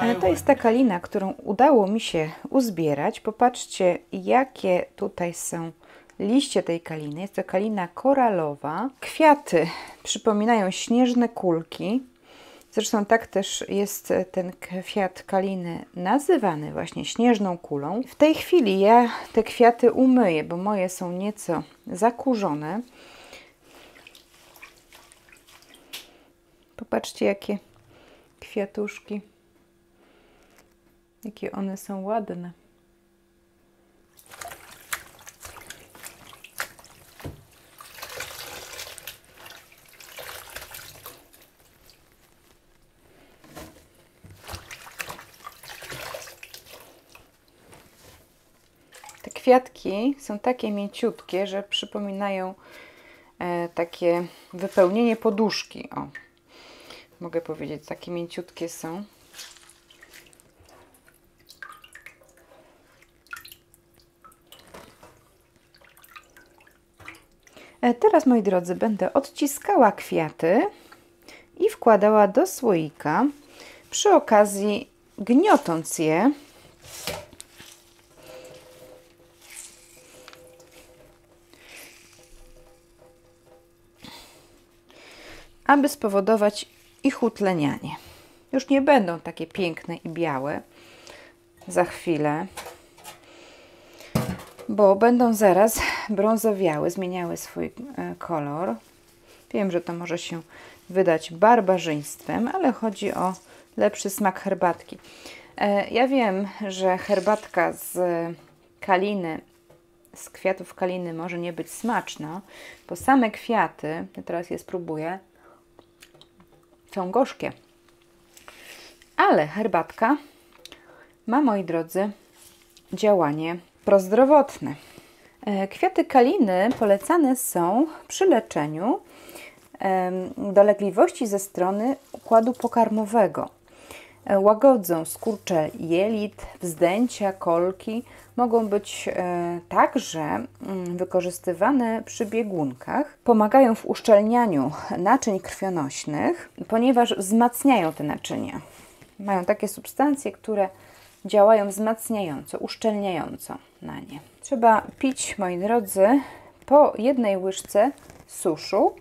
Ale to jest ta kalina, którą udało mi się uzbierać. Popatrzcie, jakie tutaj są liście tej kaliny. Jest to kalina koralowa. Kwiaty przypominają śnieżne kulki. Zresztą tak też jest ten kwiat kaliny nazywany właśnie śnieżną kulą. W tej chwili ja te kwiaty umyję, bo moje są nieco zakurzone. Popatrzcie, jakie kwiatuszki. Jakie one są ładne. Te kwiatki są takie mięciutkie, że przypominają e, takie wypełnienie poduszki. O, mogę powiedzieć, takie mięciutkie są. E, Teraz, moi drodzy, będę odciskała kwiaty i wkładała do słoika, przy okazji gniotąc je. aby spowodować ich utlenianie. Już nie będą takie piękne i białe za chwilę, bo będą zaraz brązowiały, zmieniały swój e, kolor. Wiem, że to może się wydać barbarzyństwem, ale chodzi o lepszy smak herbatki. E, Ja wiem, że herbatka z kaliny, z kwiatów kaliny może nie być smaczna, bo same kwiaty, teraz je spróbuję, są gorzkie. Ale herbatka ma, moi drodzy, działanie prozdrowotne. E, Kwiaty kaliny polecane są przy leczeniu dolegliwości ze strony układu pokarmowego. E, Łagodzą skurcze jelit, wzdęcia, kolki. Mogą być e, także mm, wykorzystywane przy biegunkach. Pomagają w uszczelnianiu naczyń krwionośnych, ponieważ wzmacniają te naczynia. Mają takie substancje, które działają wzmacniająco, uszczelniająco na nie. Trzeba pić, moi drodzy, po jednej łyżce suszu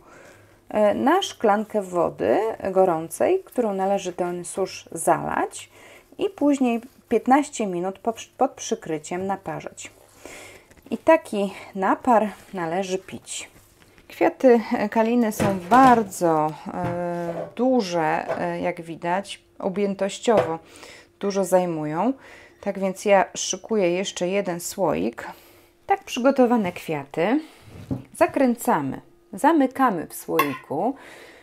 e, na szklankę wody gorącej, którą należy ten susz zalać i później 15 minut po- pod przykryciem naparzać. I taki napar należy pić. Kwiaty e, kaliny są bardzo e, duże, e, jak widać, objętościowo dużo zajmują. Tak więc ja szykuję jeszcze jeden słoik. Tak przygotowane kwiaty zakręcamy, zamykamy w słoiku.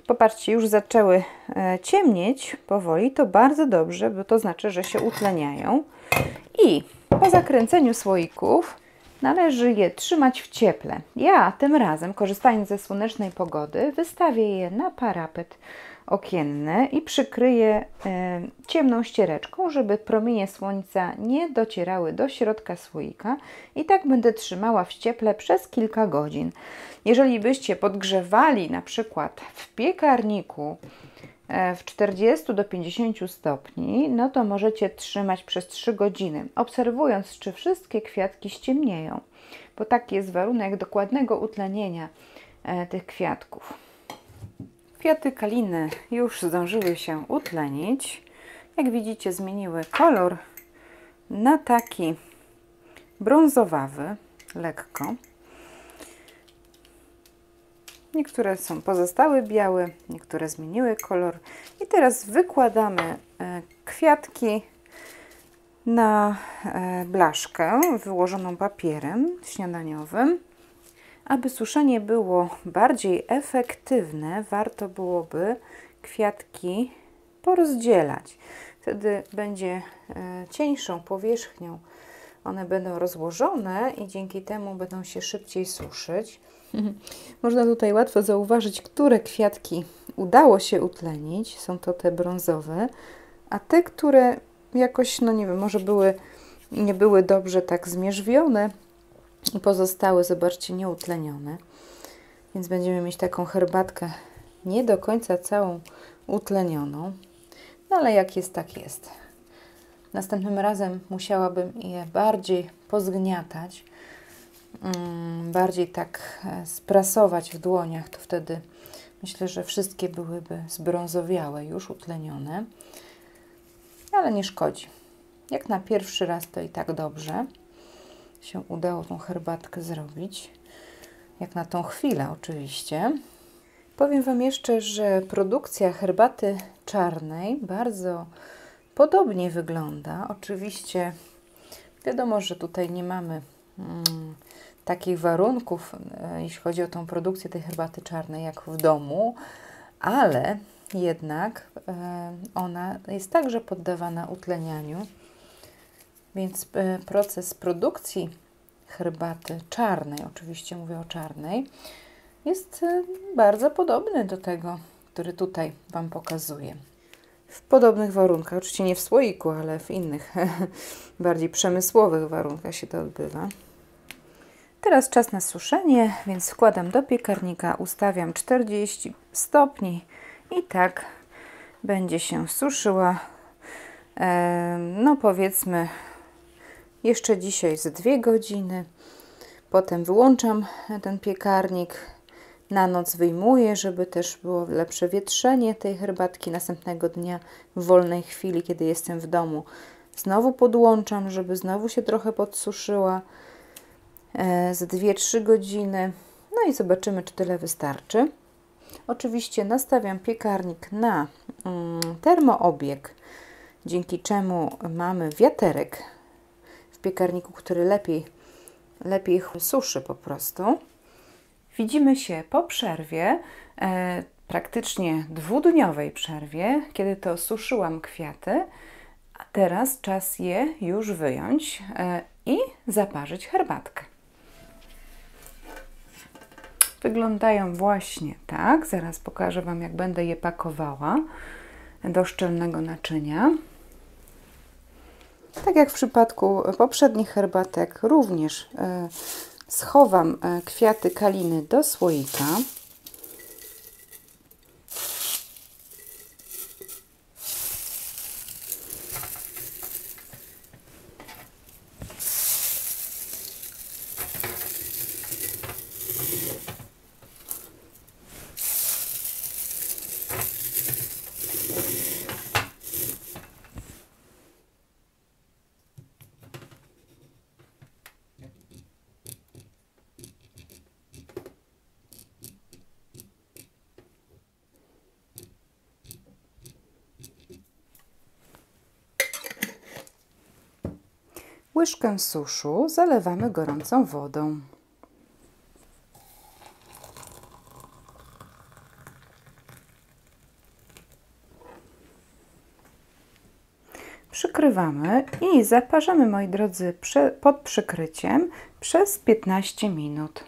Popatrzcie, już zaczęły e, ciemnieć powoli, to bardzo dobrze, bo to znaczy, że się utleniają. I po zakręceniu słoików należy je trzymać w cieple. Ja tym razem, korzystając ze słonecznej pogody, wystawię je na parapet okienny i przykryję e, ciemną ściereczką, żeby promienie słońca nie docierały do środka słoika i tak będę trzymała w cieple przez kilka godzin. Jeżeli byście podgrzewali na przykład w piekarniku e, w 40 do 50 stopni, no to możecie trzymać przez 3 godziny, obserwując, czy wszystkie kwiatki ściemnieją, bo taki jest warunek dokładnego utlenienia e, tych kwiatków. Kwiaty kaliny już zdążyły się utlenić. Jak widzicie, zmieniły kolor na taki brązowawy, lekko. Niektóre są pozostały białe, niektóre zmieniły kolor. I teraz wykładamy e, kwiatki na e, blaszkę wyłożoną papierem śniadaniowym. Aby suszenie było bardziej efektywne, warto byłoby kwiatki porozdzielać. Wtedy będzie e, cieńszą powierzchnią. One będą rozłożone i dzięki temu będą się szybciej suszyć. Można tutaj łatwo zauważyć, które kwiatki udało się utlenić. Są to te brązowe, a te, które jakoś, no nie wiem, może były, nie były dobrze tak zmierzwione i pozostały, zobaczcie, nieutlenione. Więc będziemy mieć taką herbatkę nie do końca całą utlenioną. No ale jak jest, tak jest. Następnym razem musiałabym je bardziej pozgniatać, mm, bardziej tak e, sprasować w dłoniach, to wtedy myślę, że wszystkie byłyby zbrązowiałe, już utlenione, ale nie szkodzi. Jak na pierwszy raz to i tak dobrze się udało tą herbatkę zrobić. Jak na tą chwilę oczywiście. Powiem Wam jeszcze, że produkcja herbaty czarnej bardzo podobnie wygląda. Oczywiście wiadomo, że tutaj nie mamy mm, takich warunków, e, jeśli chodzi o tą produkcję tej herbaty czarnej, jak w domu, ale jednak e, ona jest także poddawana utlenianiu, więc e, proces produkcji herbaty czarnej, oczywiście mówię o czarnej, jest e, bardzo podobny do tego, który tutaj Wam pokazuję. W podobnych warunkach, oczywiście nie w słoiku, ale w innych, bardziej przemysłowych warunkach się to odbywa. Teraz czas na suszenie, więc wkładam do piekarnika, ustawiam 40 stopni i tak będzie się suszyła. No powiedzmy jeszcze dzisiaj z dwie godziny. Potem wyłączam ten piekarnik, na noc wyjmuję, żeby też było lepsze wietrzenie tej herbatki następnego dnia w wolnej chwili, kiedy jestem w domu. Znowu podłączam, żeby znowu się trochę podsuszyła e, z 2-3 godziny. No i zobaczymy, czy tyle wystarczy. Oczywiście nastawiam piekarnik na mm, termoobieg, dzięki czemu mamy wiaterek piekarniku, który lepiej, lepiej suszy po prostu. Widzimy się po przerwie, e, praktycznie dwudniowej przerwie, kiedy to suszyłam kwiaty, a teraz czas je już wyjąć e, i zaparzyć herbatkę. Wyglądają właśnie tak. Zaraz pokażę Wam, jak będę je pakowała do szczelnego naczynia. Tak jak w przypadku poprzednich herbatek, również e, schowam e, kwiaty kaliny do słoika. Łyżkę suszu zalewamy gorącą wodą. Przykrywamy i zaparzamy, moi drodzy, pod przykryciem przez 15 minut.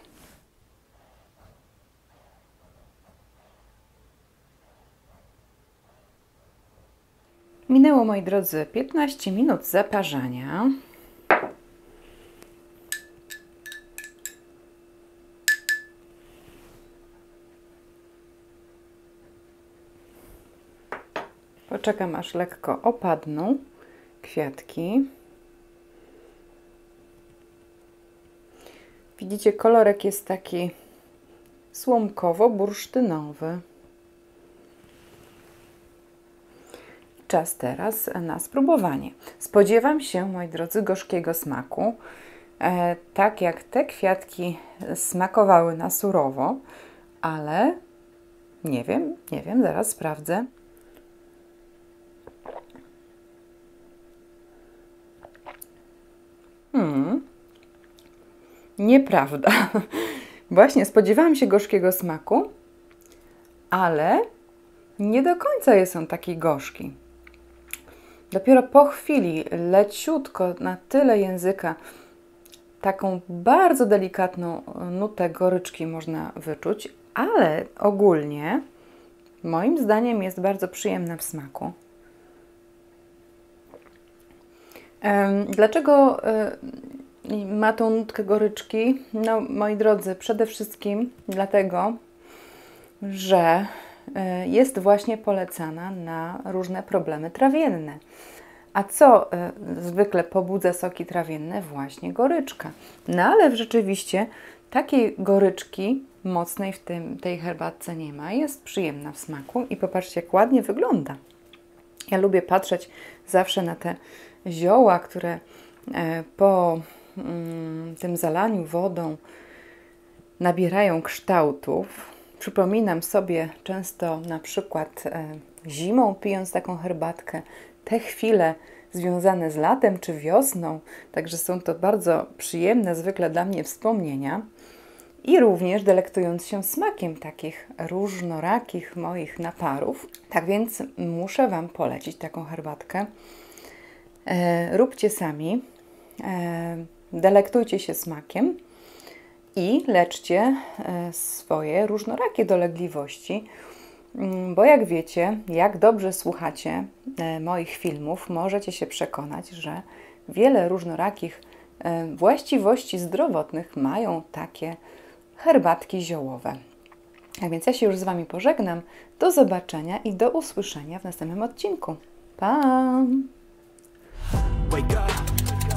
Minęło, moi drodzy, 15 minut zaparzania. Poczekam aż lekko opadną kwiatki. Widzicie, kolorek jest taki słomkowo-bursztynowy. Czas teraz na spróbowanie. Spodziewam się, moi drodzy, gorzkiego smaku. E, tak jak te kwiatki smakowały na surowo, ale nie wiem, nie wiem, zaraz sprawdzę. Nieprawda. Właśnie spodziewałam się gorzkiego smaku, ale nie do końca jest on taki gorzki. Dopiero po chwili, leciutko, na tyle języka, taką bardzo delikatną nutę goryczki można wyczuć, ale ogólnie moim zdaniem jest bardzo przyjemna w smaku. Dlaczego ma tą nutkę goryczki? No, moi drodzy, przede wszystkim dlatego, że e, jest właśnie polecana na różne problemy trawienne. A co e, zwykle pobudza soki trawienne? Właśnie goryczka. No ale rzeczywiście takiej goryczki mocnej w tym, tej herbatce nie ma. Jest przyjemna w smaku i popatrzcie, jak ładnie wygląda. Ja lubię patrzeć zawsze na te zioła, które e, po tym zalaniu wodą nabierają kształtów. Przypominam sobie często na przykład e, zimą, pijąc taką herbatkę, te chwile związane z latem czy wiosną, także są to bardzo przyjemne, zwykle dla mnie wspomnienia. I również delektując się smakiem takich różnorakich moich naparów. Tak więc muszę Wam polecić taką herbatkę. E, róbcie sami, e, delektujcie się smakiem i leczcie e, swoje różnorakie dolegliwości, mm, bo jak wiecie, jak dobrze słuchacie e, moich filmów, możecie się przekonać, że wiele różnorakich e, właściwości zdrowotnych mają takie herbatki ziołowe. A więc ja się już z Wami pożegnam. Do zobaczenia i do usłyszenia w następnym odcinku. Pa!